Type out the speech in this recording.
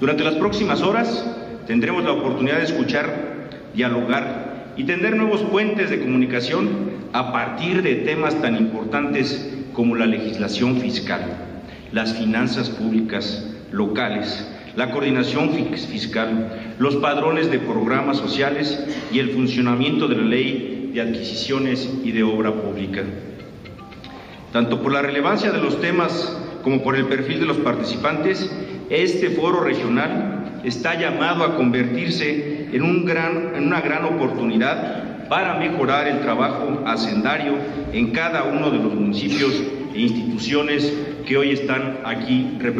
Durante las próximas horas tendremos la oportunidad de escuchar, dialogar y tender nuevos puentes de comunicación a partir de temas tan importantes como la legislación fiscal, las finanzas públicas locales, la coordinación fiscal, los padrones de programas sociales y el funcionamiento de la ley de adquisiciones y de obra pública. Tanto por la relevancia de los temas como por el perfil de los participantes, este foro regional está llamado a convertirse en, un gran, en una gran oportunidad para mejorar el trabajo hacendario en cada uno de los municipios e instituciones que hoy están aquí representados.